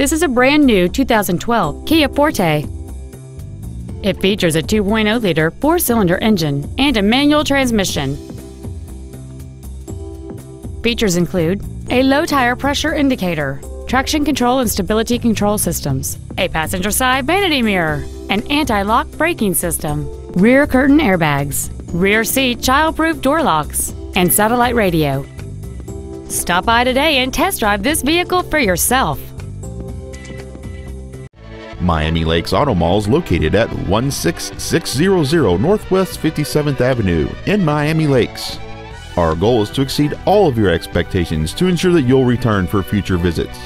This is a brand new 2012 Kia Forte. It features a 2.0-liter four-cylinder engine and a manual transmission. Features include a low tire pressure indicator, traction control and stability control systems, a passenger side vanity mirror, an anti-lock braking system, rear curtain airbags, rear seat child-proof door locks, and satellite radio. Stop by today and test drive this vehicle for yourself. Miami Lakes Auto Mall is located at 16600 Northwest 57th Avenue in Miami Lakes. Our goal is to exceed all of your expectations to ensure that you'll return for future visits.